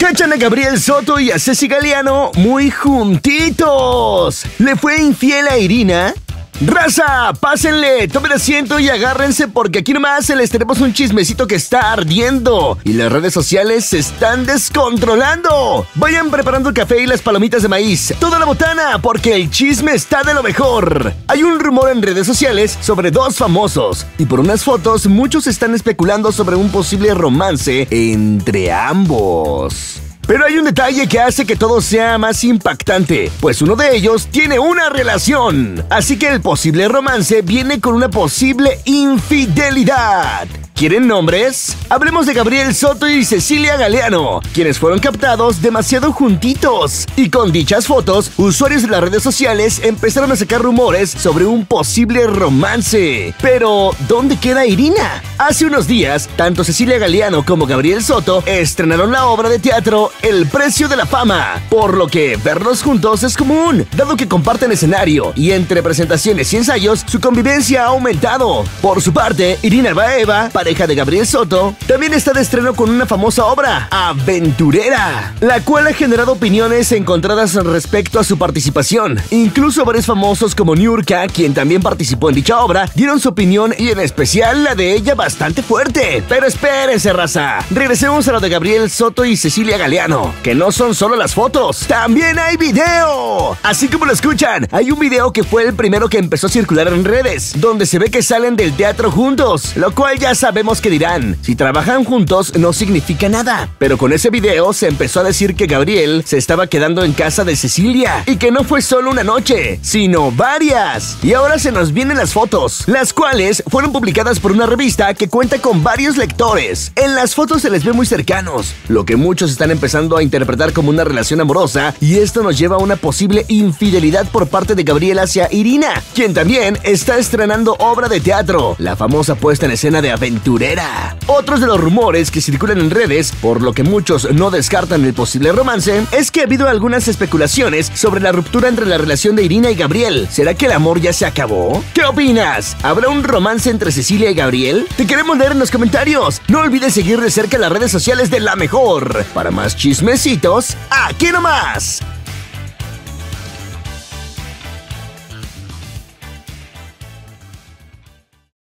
Cachan a Gabriel Soto y a Ceci Galeano muy juntitos. ¿Le fue infiel a Irina? Raza, pásenle, tomen asiento y agárrense porque aquí nomás les tenemos un chismecito que está ardiendo y las redes sociales se están descontrolando. Vayan preparando el café y las palomitas de maíz, toda la botana porque el chisme está de lo mejor. Hay un rumor en redes sociales sobre dos famosos y por unas fotos muchos están especulando sobre un posible romance entre ambos. Pero hay un detalle que hace que todo sea más impactante, pues uno de ellos tiene una relación. Así que el posible romance viene con una posible infidelidad. ¿Quieren nombres? Hablemos de Gabriel Soto y Cecilia Galeano, quienes fueron captados demasiado juntitos. Y con dichas fotos, usuarios de las redes sociales empezaron a sacar rumores sobre un posible romance. Pero, ¿dónde queda Irina? Hace unos días, tanto Cecilia Galeano como Gabriel Soto estrenaron la obra de teatro El precio de la fama, por lo que verlos juntos es común, dado que comparten escenario y entre presentaciones y ensayos su convivencia ha aumentado. Por su parte, Irina Baeva pareja de Gabriel Soto, también está de estreno con una famosa obra, Aventurera, la cual ha generado opiniones encontradas respecto a su participación. Incluso varios famosos como Niurka, quien también participó en dicha obra, dieron su opinión y en especial la de ella bastante fuerte. Pero espérense, raza. Regresemos a lo de Gabriel Soto y Cecilia Galeano, que no son solo las fotos, también hay video. Así como lo escuchan, hay un video que fue el primero que empezó a circular en redes, donde se ve que salen del teatro juntos, lo cual ya sabe sabemos que dirán, si trabajan juntos no significa nada. Pero con ese video se empezó a decir que Gabriel se estaba quedando en casa de Cecilia y que no fue solo una noche, sino varias. Y ahora se nos vienen las fotos, las cuales fueron publicadas por una revista que cuenta con varios lectores. En las fotos se les ve muy cercanos, lo que muchos están empezando a interpretar como una relación amorosa y esto nos lleva a una posible infidelidad por parte de Gabriel hacia Irina, quien también está estrenando obra de teatro, la famosa puesta en escena de Aventura otros de los rumores que circulan en redes, por lo que muchos no descartan el posible romance, es que ha habido algunas especulaciones sobre la ruptura entre la relación de Irina y Gabriel. ¿Será que el amor ya se acabó? ¿Qué opinas? ¿Habrá un romance entre Cecilia y Gabriel? Queremos leer en los comentarios. No olvides seguir de cerca las redes sociales de La Mejor. Para más chismecitos, aquí nomás.